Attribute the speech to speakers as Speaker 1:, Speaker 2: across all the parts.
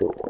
Speaker 1: cool.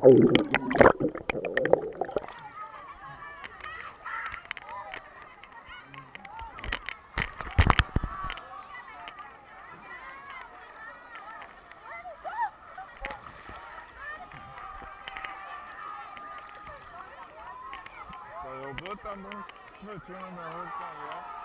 Speaker 2: But, but
Speaker 3: I'm not turning my whole thing off.